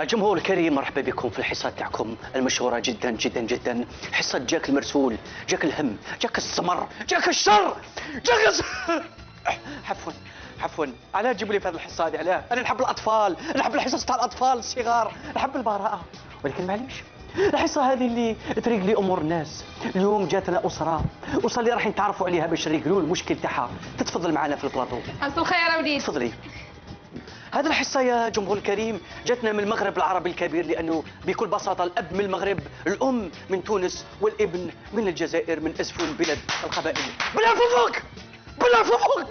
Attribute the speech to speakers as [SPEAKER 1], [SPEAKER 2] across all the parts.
[SPEAKER 1] الجمهور الكريم مرحبا بكم في الحصة تاعكم المشهورة جدا جدا جدا. حصة جاك المرسول جاك الهم جاك السمر جاك الشر جاك الس... عفوا عفوا. علاه تجيبوا لي في هذه الحصة هذه. علاه أنا نحب الأطفال نحب الحصص تاع الأطفال الصغار نحب البراءة. ولكن معليش الحصة هذه اللي تريق لي أمور الناس. اليوم جاتنا أسرة. أسرة اللي راح نتعرفوا عليها باش نريقلوا المشكل تاعها. تتفضل معنا في البلاطو.
[SPEAKER 2] مساء الخير وليد
[SPEAKER 1] تفضلي. هذه الحصة يا جمهور الكريم جاتنا من المغرب العربي الكبير لأنه بكل بساطة الأب من المغرب الأم من تونس والابن من الجزائر من أسفل بلاد القبائل. بلا فوق! بلا فوق!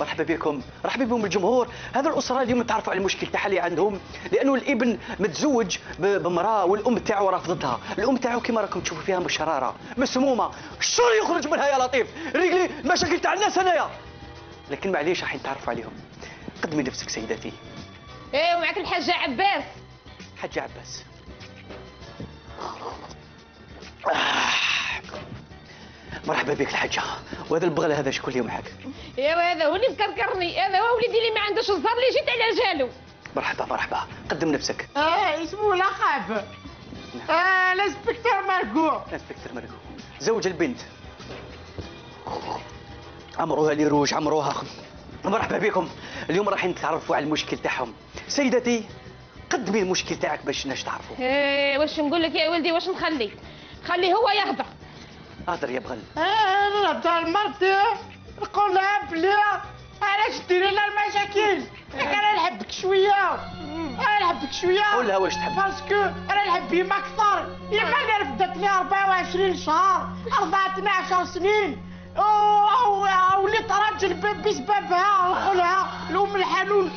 [SPEAKER 1] مرحبا بكم مرحبا بكم الجمهور. هذا الأسرة اليوم تعرفوا على المشكل تاعها اللي عندهم لأنه الابن متزوج ب- بامراه والأم تاعو رافضتها الأم تاعو كما راكم تشوفوا فيها مشرارة مسمومة. الشر يخرج منها يا لطيف؟ رجلي المشاكل تاع الناس هنايا. لكن معليش راح نتعرفوا عليهم. قدمي نفسك سيدتي.
[SPEAKER 2] إيه ومعك الحاجة عباس.
[SPEAKER 1] حاج عباس. آه. مرحبا بك الحاجة. وهذا البغل هذا شكون اللي معك
[SPEAKER 2] ايوا هذا هو اللي مكركرني. هذا هو وليدي اللي ما عندوش الزهر اللي جيت على جالو.
[SPEAKER 1] مرحبا مرحبا. قدم نفسك.
[SPEAKER 3] آه اسمه لقب. آه الإنسبكتور مرقوع
[SPEAKER 1] انسبكتور مرقو زوج البنت. عمروها لي روج عمروها مرحبا بكم. اليوم راح نتعرفوا على المشكل تاعهم. سيدتي قدمي المشكل تاعك باش الناس تعرفوا؟
[SPEAKER 2] إيه واش نقول لك يا ولدي؟ واش نخلي؟ خلي هو يهضر.
[SPEAKER 1] اهدر يا بغل.
[SPEAKER 3] آه نهضر مرتي نقول لها بلي علاش ديري لنا المشاكل؟ أنا نحبك شوية. أنا نحبك شوية.
[SPEAKER 1] قولها واش تحب.
[SPEAKER 3] parce que أنا نحب يما أكثر. يما اللي رفدت لي 24 شهر. 14 سنين وليت راجل بسببها وخلها الام الحنون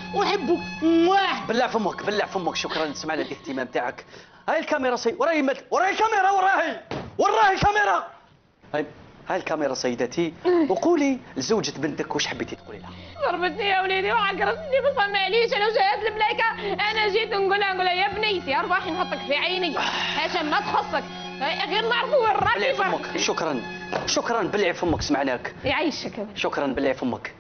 [SPEAKER 3] مواه.
[SPEAKER 1] بلع فمك بلع فمك. شكرا سمعنا الاهتمام تاعك. هاي الكاميرا سي وراي مد... وراي الكاميرا وراهي. وراهي الكاميرا. هاي هاي الكاميرا سيدتي. وقولي لزوجة بنتك واش حبيتي تقولي لها.
[SPEAKER 2] ضربتني يا وليدي وعقرتني بس معليش أنا وجهات الملايكه أنا جيت نقولها نقولها يا بنيتي ارواحي نحطك في عيني. عشان ما تخصك. غير نعرفوا وين
[SPEAKER 1] فمك شكرا. شكرا بلعي فمك سمعناك
[SPEAKER 2] يعيشك.
[SPEAKER 1] شكرا بلعي فمك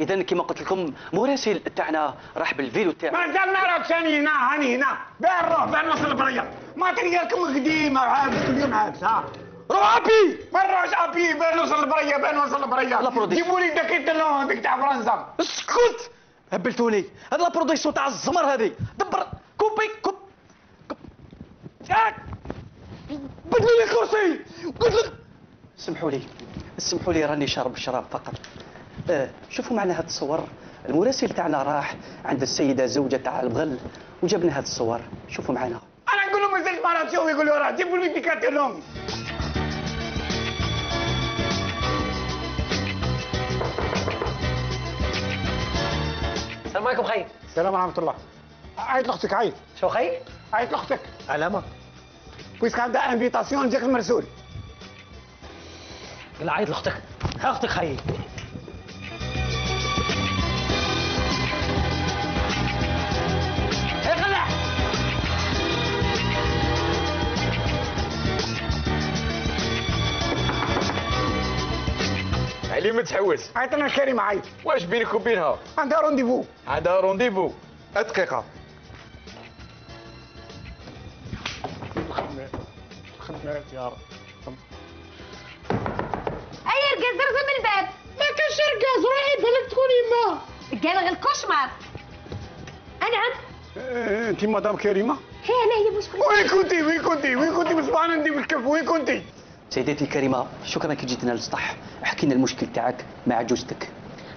[SPEAKER 1] اذا كما قلت لكم مراسل تاعنا راح بالفيلو تاعو
[SPEAKER 4] ما زلنا راك ثاني هنا هاني هنا. بين روح بين وصل البريه ما تلقاكم قديمة وعابس كل يوم عابس ها.
[SPEAKER 1] روح أبي.
[SPEAKER 4] ما نروحش أبي. بين وصل البريه بين وصل البريه
[SPEAKER 1] لا برودي.
[SPEAKER 4] جيبوا لي داك اللون ديك تاع فرنسا.
[SPEAKER 1] اسكت. هبلتوني هذا لا برودكسيون تاع الزمر هذه دبر. coupez coupe. coupe. بدلوا لي الكرسي قلت لك سمحوا لي. سمحوا لي راني شارب الشراب فقط. آه شوفوا معنا هاد الصور. المراسل تاعنا راح عند السيدة زوجة تاع البغل وجبنا هاد الصور. شوفوا معنا.
[SPEAKER 4] أنا نقول لهم مازال ما نمشيو يقولوا راه جيبوا لي ديك اللون
[SPEAKER 5] السلام عليكم خي
[SPEAKER 4] السلام ورحمة الله. عيط لأختك عيط.
[SPEAKER 5] شو خي
[SPEAKER 4] عيط لأختك.
[SPEAKER 5] علامة
[SPEAKER 4] puisque عندها invitation جاك المرسول.
[SPEAKER 5] قل عيط لأختك. أختك خي اقلع
[SPEAKER 6] علي ما تحوس
[SPEAKER 4] عيط أنا كريم عيط.
[SPEAKER 6] واش بينك وبينها؟
[SPEAKER 4] عندها rendez-vous
[SPEAKER 6] عندها rendez-vous دقيقة.
[SPEAKER 2] أي رقاز درزه من الباب؟
[SPEAKER 3] ما كانش رقاز روحي بالك تكون يما.
[SPEAKER 2] قال غير ال cauchemar نعم
[SPEAKER 4] انت مدام كريمة؟
[SPEAKER 2] هي أنا هي مش
[SPEAKER 4] وين كنتي؟ وين كنتي؟ وين كنتي؟ مصباح عندي بالكف. وين كنتي؟
[SPEAKER 1] سيدتي الكريمة شكرا كي جيتنا للسطح حكينا المشكل تاعك مع جوزتك.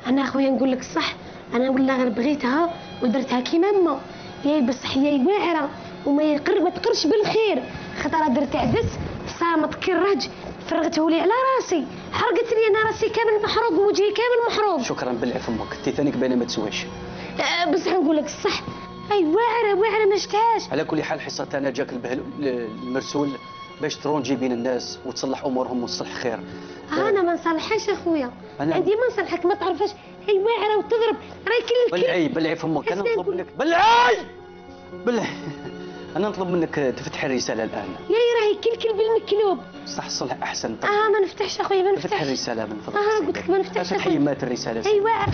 [SPEAKER 7] أنا أخويا نقول لك الصح. أنا ولا غير بغيتها ودرتها كيما ما هي بصح هي واعره وما يقر ما تقرش بالخير. خاطر درت عدس صامت كالرهج فرغته لي على راسي. حرقت لي أنا راسي كامل محروق ووجهي كامل محروق.
[SPEAKER 1] شكرا بلع فمك انت ثانيك باينه ما تسواش
[SPEAKER 7] أه بصح نقول لك الصح. أي واعره واعرة ما شفتهاش.
[SPEAKER 1] على كل حال حصة أنا جاك البهل المرسول باش ترونجي بين الناس وتصلح أمورهم وتصلح خير.
[SPEAKER 7] أنا ما نصلحهاش أخويا.
[SPEAKER 1] أنا-
[SPEAKER 7] عندي ما نصلحك ما تعرفش هي واعرة وتضرب. راهي كل الكل
[SPEAKER 1] بلعي بلعي فمك
[SPEAKER 7] حسنا
[SPEAKER 1] نطلب منك بلعي بلعي أنا نطلب منك تفتح الرساله الان
[SPEAKER 7] يا راهي كلكل بالمكلوب
[SPEAKER 1] استحصلها احسن
[SPEAKER 7] آه ما نفتحش اخويا ما
[SPEAKER 1] فتح
[SPEAKER 7] نفتحش
[SPEAKER 1] الرساله من فضلك آه.
[SPEAKER 7] قلت لك ما نفتحش
[SPEAKER 1] فتحي
[SPEAKER 7] أخويا.
[SPEAKER 1] مات الرساله.
[SPEAKER 7] ايوا آه، آه،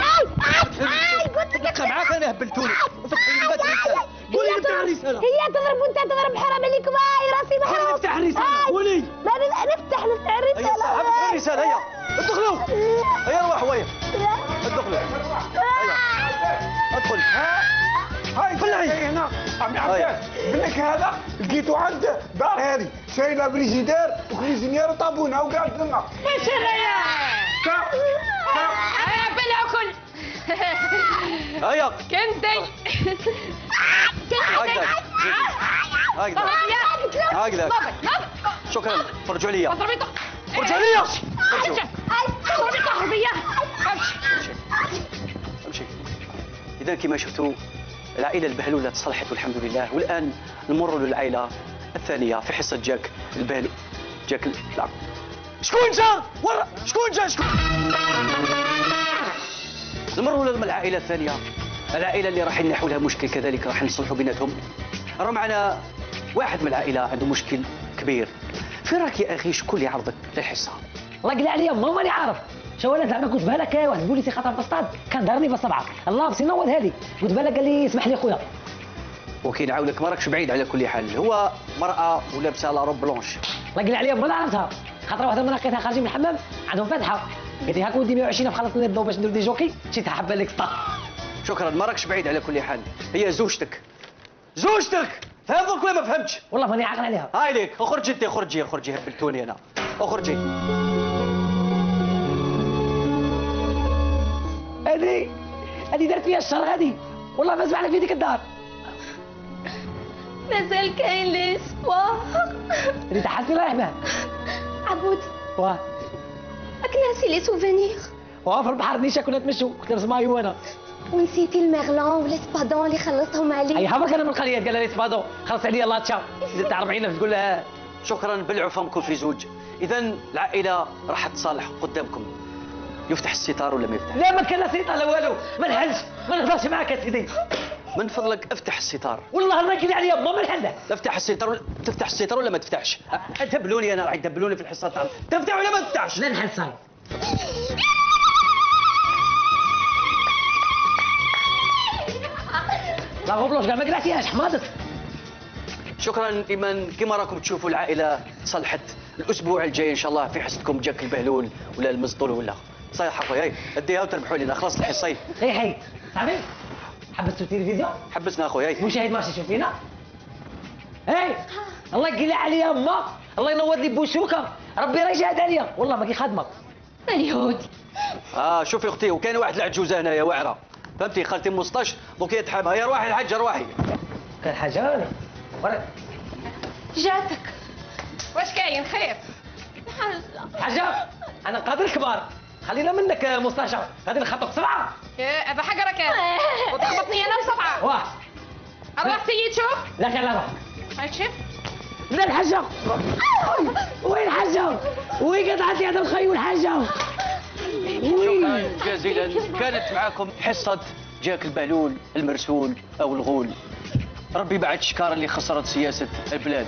[SPEAKER 7] آه، آه، قلت لك
[SPEAKER 1] معاك أنا هبلتوني فتحي مات الرساله قولي افتح الرساله
[SPEAKER 7] هي تضرب وانت تضرب حرام عليك باي راسي محروق
[SPEAKER 1] افتح الرساله
[SPEAKER 7] آي.
[SPEAKER 1] قولي
[SPEAKER 4] بلك هذا؟ لقيته عنده دار هذه شايله بريزيدير وكريزينير وطابونة وقاعد لنا.
[SPEAKER 2] إيش هذايا أنا بالاكل
[SPEAKER 1] هيا.
[SPEAKER 2] كنتي
[SPEAKER 1] هكذا هكذا هكذا شكرا. فرجوا عليا فرجوا عليا فرجوا أمشي. إذا كما شفتوا العائلة البهلولة تصلحت والحمد لله. والآن نمر للعائلة الثانية في حصة جاك البهلو جاك ال- لا شكون جا؟ ورا شكون جا؟ شكون نمروا للعائله الثانية. العائلة اللي راح ينحوا لها مشكل كذلك راح نصلحوا بيناتهم. راه معنا واحد من العائلة عنده مشكل كبير. في راك يا أخي؟ شكون اللي يعرضك للحصة؟
[SPEAKER 5] الله يقلع عليا ما ماني عارف. شو أنا زعما كنت بالك واحد البوليسي خطر في الصاد كان ضرني بالصبعه الله بسي نوض هذه. قلت بالك قال لي اسمح لي خويا
[SPEAKER 1] وكينعاونك ما راكش بعيد على كل حال. هو مرأة ولابسة لا روب بلونش.
[SPEAKER 5] الله يقلع عليا ما عرفتها. خاطر واحدة من لقيتها خارجين من الحمام عندهم فتحه قالت لي هاك ودي 120 خلص لنا الضوء باش ندير دي جوكي. مشيت حبة لك سطا.
[SPEAKER 1] شكرا. ما راكش بعيد على كل حال. هي زوجتك. زوجتك! فهمتك ولا ما فهمتش؟
[SPEAKER 5] والله ماني عاقل عليها.
[SPEAKER 1] هاي ليك. اخرج أنت أخرجي أخرجي. هبلتوني أنا. أخرجي.
[SPEAKER 5] هذه دارت فيها الشر هذه. والله ما سمعنا في ديك الدار.
[SPEAKER 7] مازال كاين ليسبوار
[SPEAKER 5] اللي تحسي الله يرحمها.
[SPEAKER 7] عبود.
[SPEAKER 5] واه
[SPEAKER 7] راك ناسي لي سوفينير.
[SPEAKER 5] واه في البحر نيشا كنا نتمشوا كنت نرسم معايا وأنا
[SPEAKER 7] ونسيتي الميغلون والاسبادون اللي خلصتهم
[SPEAKER 5] أي
[SPEAKER 7] علي
[SPEAKER 5] هذا كان من القريه قال لي سبادو خلص عليا الله تشاو. زدت 40 ألف تقول لها
[SPEAKER 1] شكرا بلعوا فمكم في زوج. اذا العائلة راح تصالح قدامكم. يفتح الستار ولا ما يفتح؟
[SPEAKER 5] لا ما كان لا سيطه لا والو. ما نحلش. ما نهضرش معاك يا سيدي.
[SPEAKER 1] من فضلك افتح الستار.
[SPEAKER 5] والله الله يكفي عليا ما ما نحله
[SPEAKER 1] تفتح الستار ولا تفتح الستار ولا ما تفتحش؟ تهبلوني أنا راح يدبلوني في الحصة تاع تفتح ولا ما تفتحش؟
[SPEAKER 5] لا نحل صاي لا غبلوش قال ما قلعتيهاش حماضت
[SPEAKER 1] شكرا ايمان كما راكم تشوفوا العائلة صلحت الأسبوع الجاي إن شاء الله في حصتكم جاك البهلول ولا المزطول ولا. صحيح اخويا هاي اديها وتربحوا لنا. خلاص الحصه هاي.
[SPEAKER 5] هي حي صاحبي حبستوا التلفزيون؟
[SPEAKER 1] حبسنا اخويا هاي.
[SPEAKER 5] مشاهد ماشي يشوف فينا هي الله يقلع عليا اما الله ينور لي بوشوكه ربي راه يجهد عليا والله ما كي خادمه
[SPEAKER 7] اليهودي
[SPEAKER 1] آه شوفي أختي وكاين واحد العجوزه هنايا واعره فهمتي؟ خالتي مصطاش دوك هي تحبها. يا رواحي الحاجة رواحي.
[SPEAKER 5] كان حاجة؟ ورا.
[SPEAKER 7] جاتك.
[SPEAKER 2] واش كاين؟ خير.
[SPEAKER 5] حاجة؟ أنا قادر كبار. خلينا منك مستشفى غادي نخطط سبعه
[SPEAKER 2] إيه، هذا حقرة كان وتخبطني أنا بصفعه
[SPEAKER 5] واه
[SPEAKER 2] أروح سيد شوف.
[SPEAKER 5] لا لا لا
[SPEAKER 2] هاك شوف.
[SPEAKER 5] لا الحاجة وين الحاجة وين قطعتي هذا الخي والحاجة وين؟
[SPEAKER 1] شكرا جزيلا. كانت معاكم حصة جاك البهلول المرسول أو الغول. ربي بعد شكار اللي خسرت سياسة البلاد.